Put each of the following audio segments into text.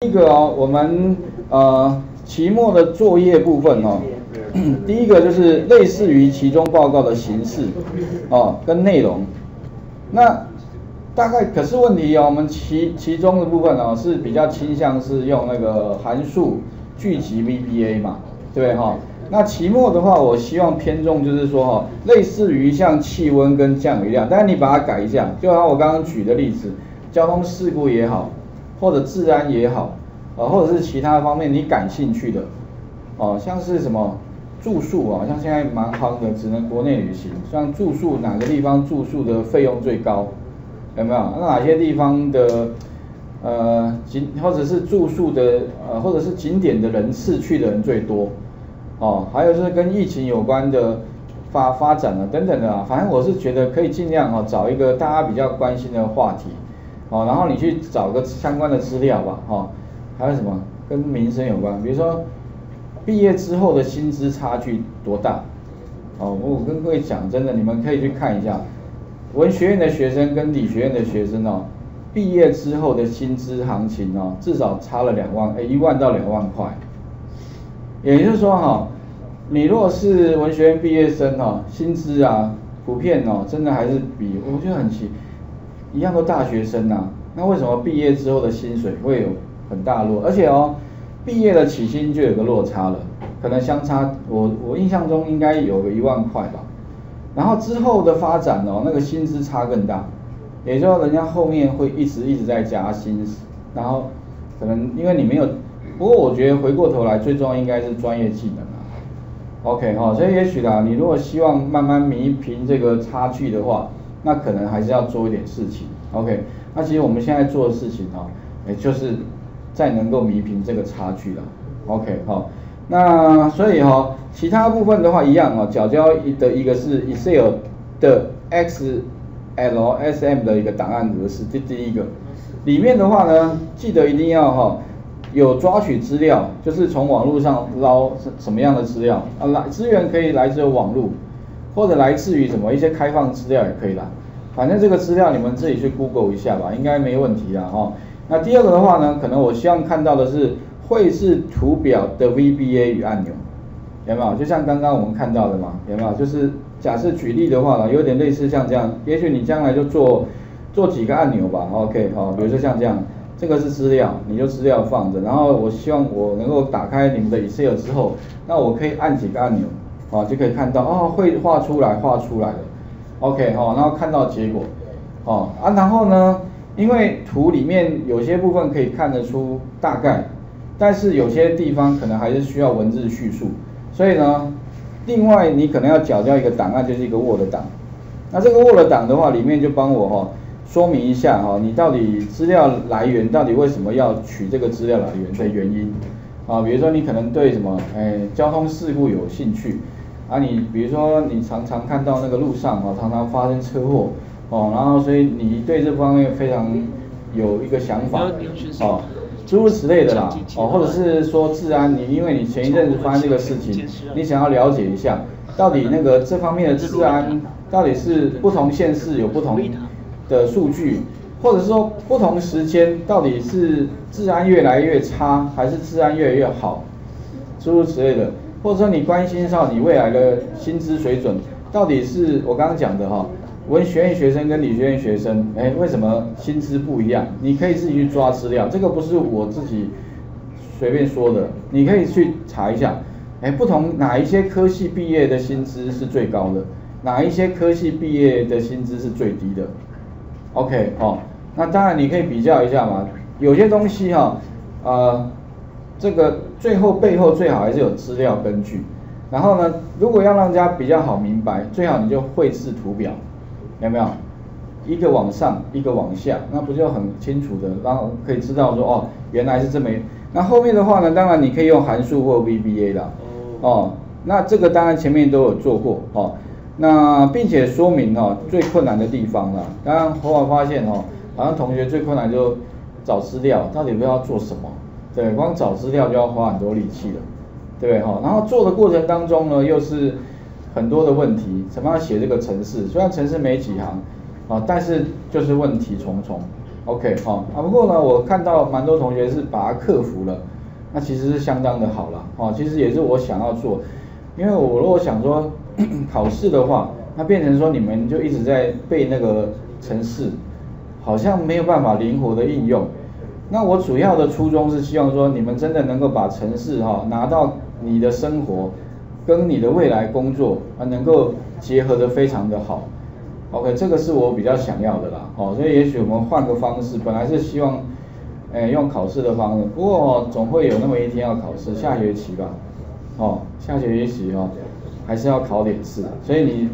第一个哦，我们呃期末的作业部分哦，第一个就是类似于期中报告的形式哦跟内容，那大概可是问题哦，我们其其中的部分哦是比较倾向是用那个函数聚集 VBA 嘛，对不对哈？那期末的话，我希望偏重就是说哈，类似于像气温跟降雨量，但是你把它改一下，就像我刚刚举的例子，交通事故也好。或者治安也好，呃，或者是其他方面你感兴趣的，哦，像是什么住宿啊，像现在蛮夯的，只能国内旅行，像住宿哪个地方住宿的费用最高，有没有？那哪些地方的呃景，或者是住宿的呃，或者是景点的人次去的人最多，哦，还有就是跟疫情有关的发发展啊等等的啊，反正我是觉得可以尽量哦找一个大家比较关心的话题。哦，然后你去找个相关的资料吧，哈，还有什么跟民生有关？比如说毕业之后的薪资差距多大？哦，我跟各位讲，真的，你们可以去看一下，文学院的学生跟理学院的学生哦，毕业之后的薪资行情哦，至少差了两万，哎，一万到两万块。也就是说哈，你如果是文学院毕业生哦，薪资啊，普遍哦，真的还是比我觉得很奇。一样都大学生呐，那为什么毕业之后的薪水会有很大落？而且哦，毕业的起薪就有个落差了，可能相差我我印象中应该有个一万块吧。然后之后的发展哦，那个薪资差更大，也就说人家后面会一直一直在加薪，然后可能因为你没有，不过我觉得回过头来最重要应该是专业技能啊。OK 哈，所以也许啦，你如果希望慢慢弥平这个差距的话。那可能还是要做一点事情，OK？那其实我们现在做的事情哈，也就是再能够弥平这个差距了，OK？好，那所以哈，其他部分的话一样啊，角交的一个是 Excel 的 XLSM 的一个档案格式，这第一个。里面的话呢，记得一定要哈，有抓取资料，就是从网络上捞什么样的资料啊，来资源可以来自网络。或者来自于什么一些开放资料也可以啦，反正这个资料你们自己去 Google 一下吧，应该没问题啦哈。那第二个的话呢，可能我希望看到的是绘制图表的 VBA 与按钮，有没有？就像刚刚我们看到的嘛，有没有？就是假设举例的话呢，有点类似像这样，也许你将来就做做几个按钮吧，OK 好，比如说像这样，这个是资料，你就资料放着，然后我希望我能够打开你们的 Excel 之后，那我可以按几个按钮。啊，就可以看到哦，会画出来，画出来了，OK 哈，然后看到结果，哦啊，然后呢，因为图里面有些部分可以看得出大概，但是有些地方可能还是需要文字叙述，所以呢，另外你可能要缴交一个档案，就是一个 Word 档，那这个 Word 档的话，里面就帮我哈说明一下哈，你到底资料来源到底为什么要取这个资料来源的原因，啊，比如说你可能对什么哎交通事故有兴趣。啊，你比如说你常常看到那个路上啊，常常发生车祸哦，然后所以你对这方面非常有一个想法哦，诸如此类的啦哦，或者是说治安，你因为你前一阵子发生这个事情，你想要了解一下，到底那个这方面的治安到底是不同县市有不同的数据，或者是说不同时间到底是治安越来越差，还是治安越来越好，诸如此类的。或者说你关心上你未来的薪资水准，到底是我刚刚讲的哈，文学院学生跟理学院学生，哎，为什么薪资不一样？你可以自己去抓资料，这个不是我自己随便说的，你可以去查一下，哎，不同哪一些科系毕业的薪资是最高的，哪一些科系毕业的薪资是最低的？OK，哦，那当然你可以比较一下嘛，有些东西哈，呃。这个最后背后最好还是有资料根据，然后呢，如果要让人家比较好明白，最好你就绘制图表，有没有？一个往上，一个往下，那不就很清楚的，然后可以知道说哦，原来是这么。那后面的话呢，当然你可以用函数或 VBA 啦，哦，那这个当然前面都有做过哦，那并且说明哦最困难的地方了。当然后来发现哦，好像同学最困难就找资料，到底不知道做什么。对，光找资料就要花很多力气了，对哈？然后做的过程当中呢，又是很多的问题，怎么样写这个程式？虽然程式没几行啊，但是就是问题重重，OK 哈啊，不过呢，我看到蛮多同学是把它克服了，那其实是相当的好了哦，其实也是我想要做，因为我如果想说 考试的话，那变成说你们就一直在背那个程式，好像没有办法灵活的应用。那我主要的初衷是希望说你们真的能够把城市哈拿到你的生活跟你的未来工作啊能够结合的非常的好。OK，这个是我比较想要的啦，哦，所以也许我们换个方式，本来是希望，诶，用考试的方式，不过总会有那么一天要考试，下学期吧，哦，下学期哦，还是要考点试，所以你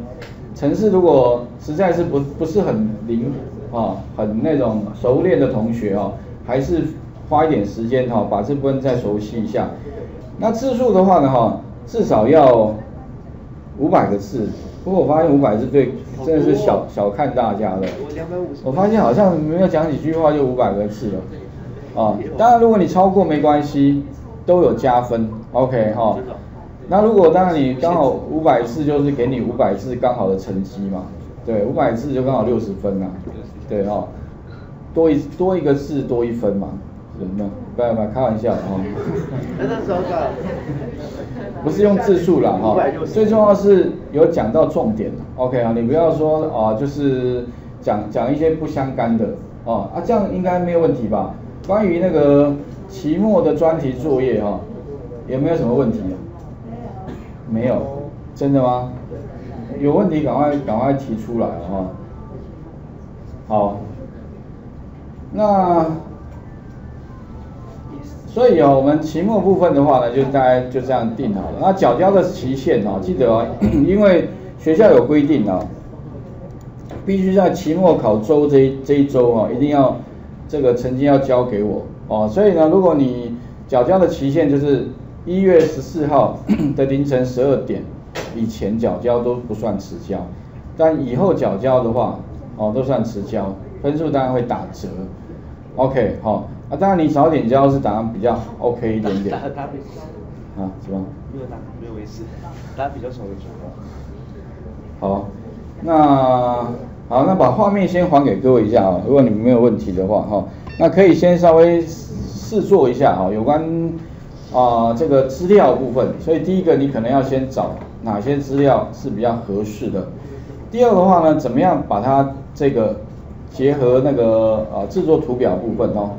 城市如果实在是不不是很灵啊，很那种熟练的同学哦，还是花一点时间哈，把这部分再熟悉一下。那字数的话呢，哈，至少要五百个字。不过我发现五百字对，真的是小小看大家了。我发现好像没有讲几句话就五百个字了。啊，当然如果你超过没关系，都有加分。OK 哈。那如果当然你刚好五百字就是给你五百字刚好的成绩嘛。对，五百字就刚好六十分呐。对哈。多一多一个字多一分嘛。没有，不要不要，开玩笑哦。那时候不是用字数啦哈，最重要是有讲到重点 OK 啊，你不要说啊，就是讲讲一些不相干的哦啊，这样应该没有问题吧？关于那个期末的专题作业哈，有没有什么问题？没有，真的吗？有问题赶快赶快提出来哈。好，那。所以哦，我们期末部分的话呢，就大概就这样定好了。那缴交的期限哦，记得哦，因为学校有规定哦，必须在期末考周这一这一周哦，一定要这个成绩要交给我哦。所以呢，如果你缴交的期限就是一月十四号 的凌晨十二点以前缴交都不算迟交，但以后缴交的话哦，都算迟交，分数当然会打折。OK，好。啊，当然你早点交是答案比较 OK 一点点。啊，是吧？没有打，没有没事，大家比较少的时候。好，那好，那把画面先还给各位一下啊，如果你们没有问题的话哈，那可以先稍微试做一下哈，有关啊这个资料部分。所以第一个你可能要先找哪些资料是比较合适的。第二的话呢，怎么样把它这个结合那个呃制作图表部分哦。